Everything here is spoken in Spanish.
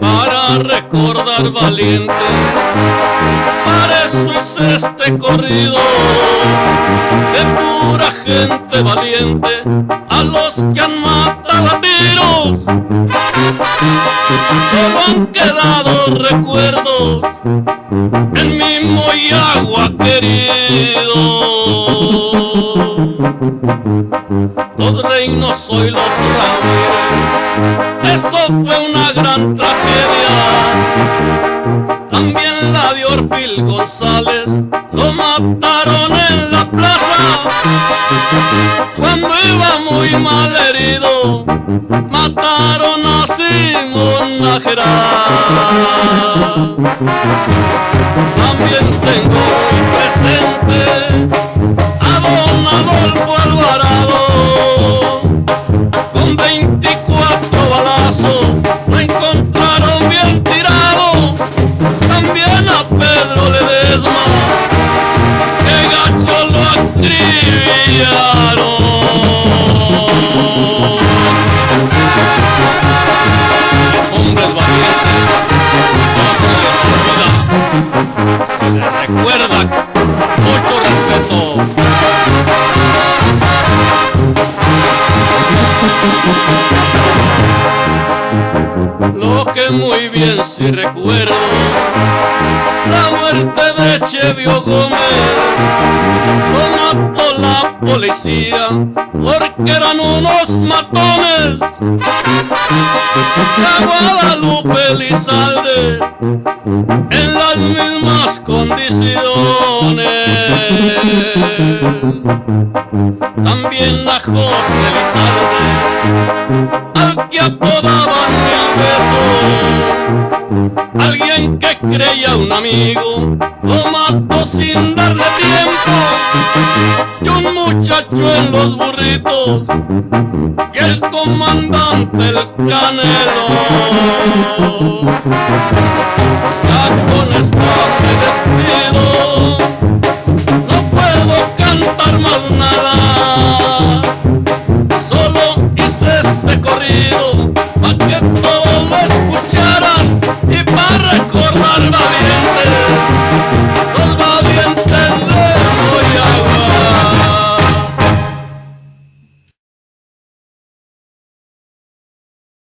Para recordar valiente, para eso es este corrido de pura gente valiente a los que han matado a tiros. Solo han quedado recuerdos en mi moyagua querido. Los reinos soy los Ramírez, eso fue una gran tragedia. También la de Orfil González lo mataron en la plaza. Cuando iba muy mal herido, mataron a Simón Najera. También acribillaron hombres valientes les recuerda mucho respeto. Lo que muy bien sí recuerdo, la muerte de Chevio Gómez, porque eran unos matones. A Guadalupe Elizalde en las mismas condiciones. También a José Elizalde, al que beso. Alguien que creía un amigo, lo mató sin darle tiempo. Y un muchacho en los burritos, y el comandante el canelo. Alma